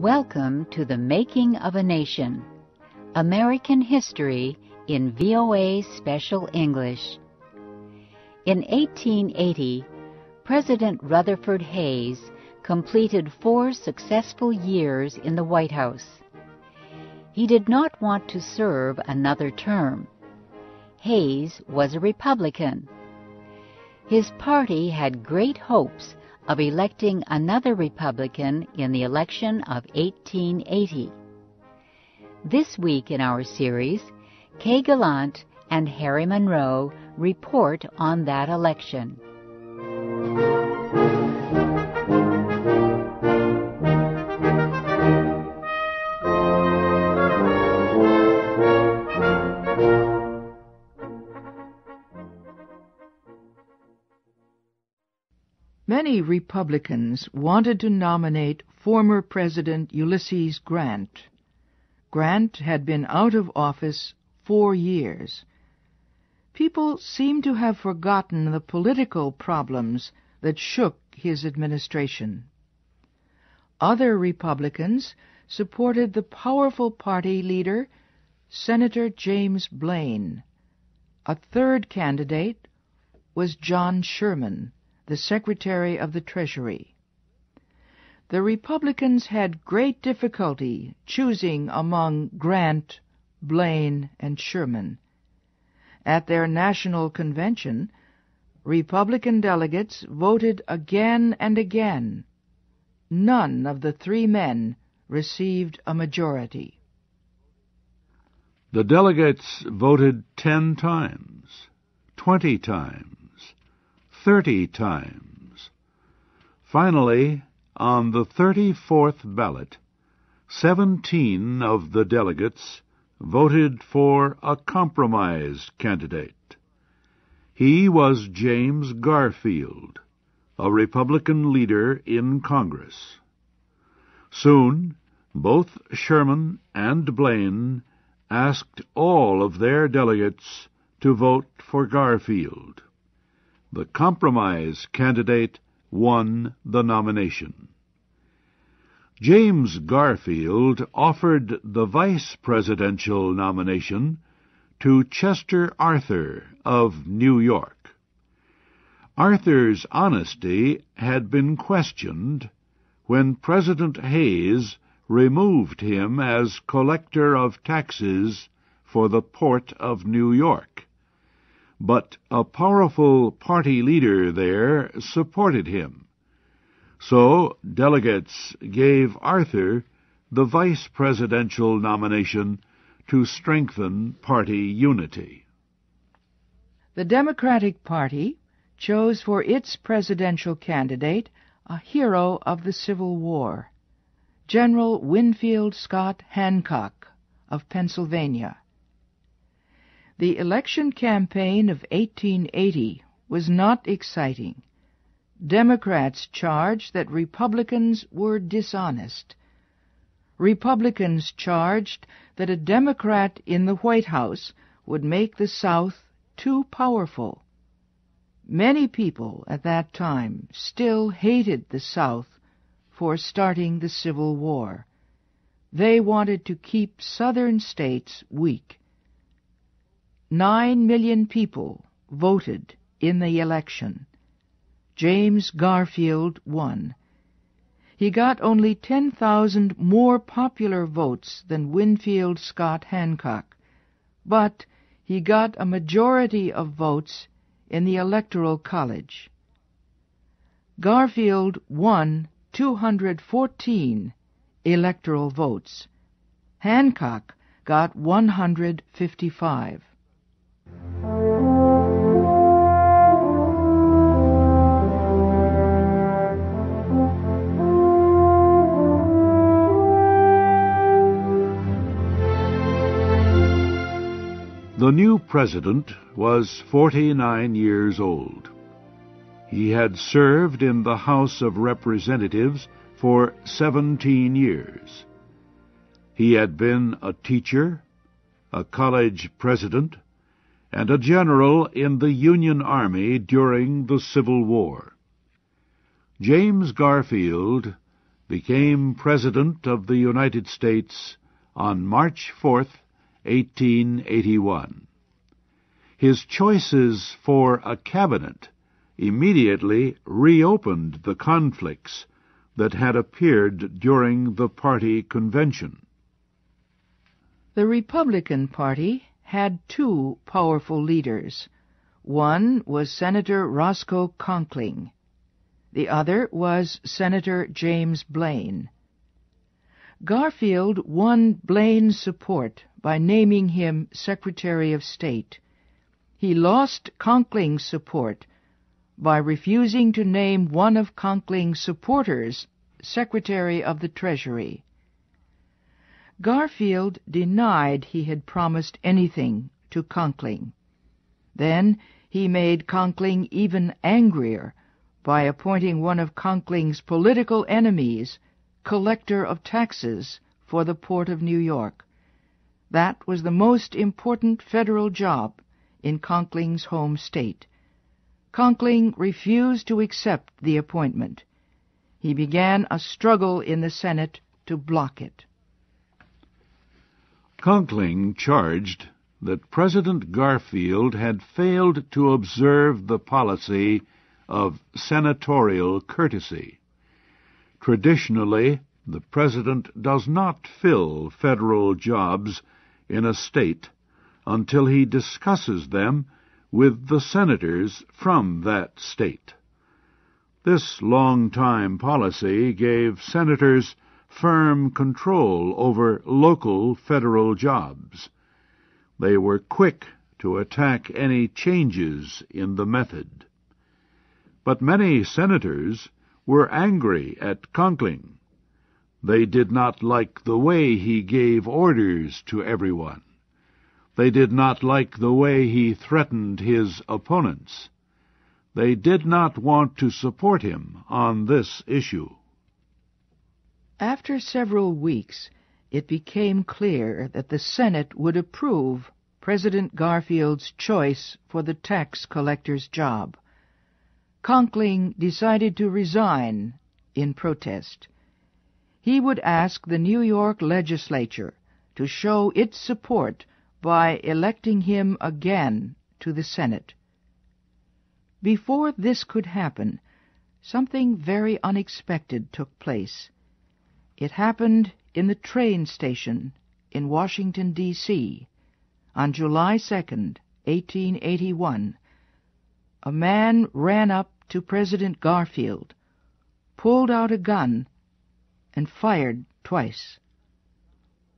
Welcome to the Making of a Nation American History in VOA Special English. In 1880, President Rutherford Hayes completed four successful years in the White House. He did not want to serve another term. Hayes was a Republican. His party had great hopes of electing another Republican in the election of 1880. This week in our series, Kay Gallant and Harry Monroe report on that election. Many Republicans wanted to nominate former President Ulysses Grant. Grant had been out of office four years. People seem to have forgotten the political problems that shook his administration. Other Republicans supported the powerful party leader, Senator James Blaine. A third candidate was John Sherman the Secretary of the Treasury. The Republicans had great difficulty choosing among Grant, Blaine, and Sherman. At their national convention, Republican delegates voted again and again. None of the three men received a majority. The delegates voted ten times, twenty times, thirty times. Finally, on the thirty-fourth ballot, seventeen of the delegates voted for a compromise candidate. He was James Garfield, a Republican leader in Congress. Soon, both Sherman and Blaine asked all of their delegates to vote for Garfield the compromise candidate won the nomination. James Garfield offered the vice presidential nomination to Chester Arthur of New York. Arthur's honesty had been questioned when President Hayes removed him as collector of taxes for the port of New York but a powerful party leader there supported him. So delegates gave Arthur the vice presidential nomination to strengthen party unity. The Democratic Party chose for its presidential candidate a hero of the Civil War, General Winfield Scott Hancock of Pennsylvania. The election campaign of 1880 was not exciting. Democrats charged that Republicans were dishonest. Republicans charged that a Democrat in the White House would make the South too powerful. Many people at that time still hated the South for starting the Civil War. They wanted to keep Southern states weak. Nine million people voted in the election. James Garfield won. He got only 10,000 more popular votes than Winfield Scott Hancock, but he got a majority of votes in the Electoral College. Garfield won 214 electoral votes. Hancock got 155. The new president was 49 years old. He had served in the House of Representatives for 17 years. He had been a teacher, a college president, and a general in the Union Army during the Civil War. James Garfield became President of the United States on March 4, 1881. His choices for a cabinet immediately reopened the conflicts that had appeared during the party convention. The Republican Party had two powerful leaders. One was Senator Roscoe Conkling. The other was Senator James Blaine. Garfield won Blaine's support by naming him Secretary of State. He lost Conkling's support by refusing to name one of Conkling's supporters Secretary of the Treasury. Garfield denied he had promised anything to Conkling. Then he made Conkling even angrier by appointing one of Conkling's political enemies collector of taxes for the port of New York. That was the most important federal job in Conkling's home state. Conkling refused to accept the appointment. He began a struggle in the Senate to block it. Conkling charged that President Garfield had failed to observe the policy of senatorial courtesy. Traditionally, the President does not fill federal jobs in a state until he discusses them with the senators from that state. This long-time policy gave senators firm control over local federal jobs. They were quick to attack any changes in the method. But many senators were angry at Conkling. They did not like the way he gave orders to everyone. They did not like the way he threatened his opponents. They did not want to support him on this issue. After several weeks, it became clear that the Senate would approve President Garfield's choice for the tax collector's job. Conkling decided to resign in protest. He would ask the New York legislature to show its support by electing him again to the Senate. Before this could happen, something very unexpected took place. It happened in the train station in Washington, D.C. on July 2nd, 1881. A man ran up to President Garfield, pulled out a gun, and fired twice.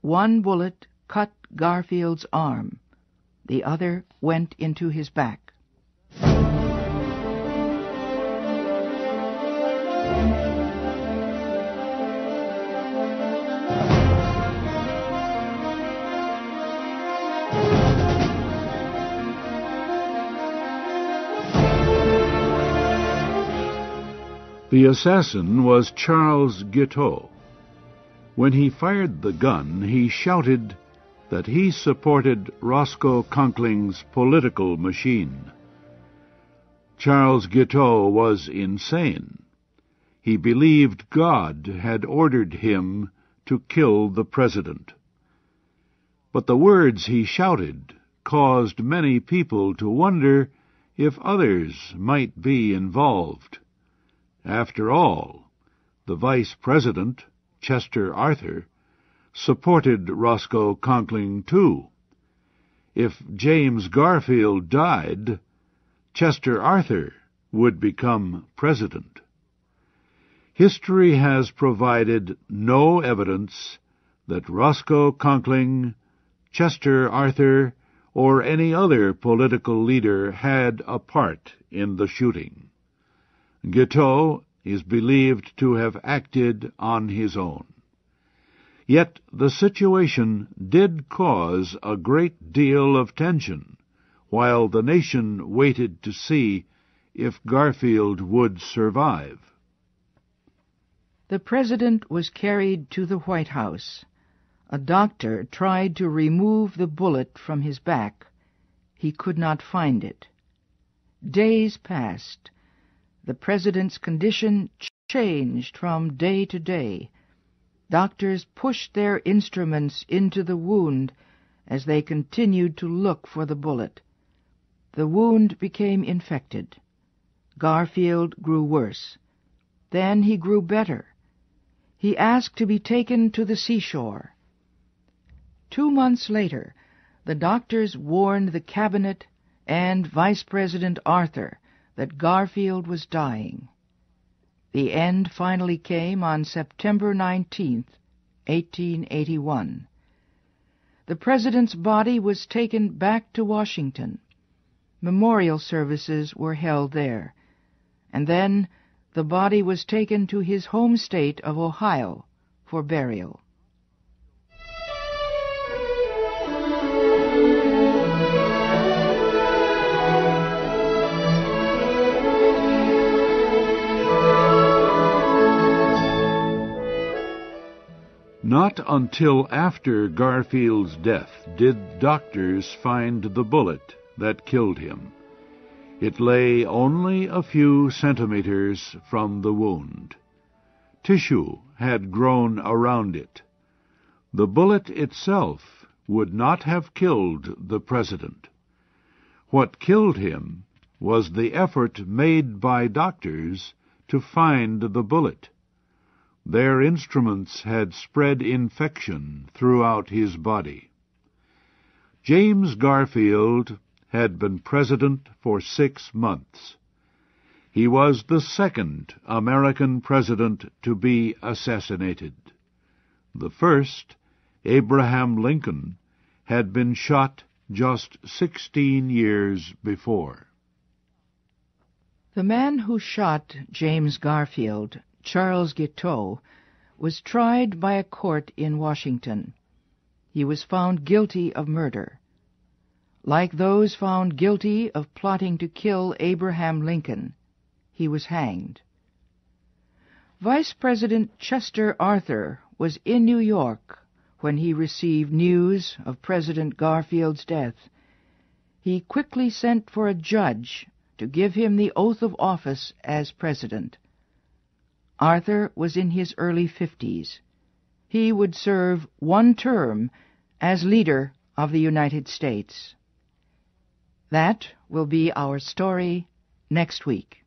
One bullet cut Garfield's arm. The other went into his back. The assassin was Charles Guiteau. When he fired the gun, he shouted that he supported Roscoe Conkling's political machine. Charles Guiteau was insane. He believed God had ordered him to kill the president. But the words he shouted caused many people to wonder if others might be involved. After all, the Vice President, Chester Arthur, supported Roscoe Conkling too. If James Garfield died, Chester Arthur would become president. History has provided no evidence that Roscoe Conkling, Chester Arthur, or any other political leader had a part in the shooting. Guiteau is believed to have acted on his own. Yet the situation did cause a great deal of tension while the nation waited to see if Garfield would survive. The President was carried to the White House. A doctor tried to remove the bullet from his back. He could not find it. Days passed the president's condition changed from day to day. Doctors pushed their instruments into the wound as they continued to look for the bullet. The wound became infected. Garfield grew worse. Then he grew better. He asked to be taken to the seashore. Two months later, the doctors warned the cabinet and Vice President Arthur that Garfield was dying. The end finally came on September 19, 1881. The President's body was taken back to Washington. Memorial services were held there, and then the body was taken to his home state of Ohio for burial. Not until after Garfield's death did doctors find the bullet that killed him. It lay only a few centimeters from the wound. Tissue had grown around it. The bullet itself would not have killed the President. What killed him was the effort made by doctors to find the bullet. Their instruments had spread infection throughout his body. James Garfield had been president for six months. He was the second American president to be assassinated. The first, Abraham Lincoln, had been shot just sixteen years before. The man who shot James Garfield Charles Guiteau, was tried by a court in Washington. He was found guilty of murder. Like those found guilty of plotting to kill Abraham Lincoln, he was hanged. Vice President Chester Arthur was in New York when he received news of President Garfield's death. He quickly sent for a judge to give him the oath of office as president. Arthur was in his early fifties. He would serve one term as leader of the United States. That will be our story next week.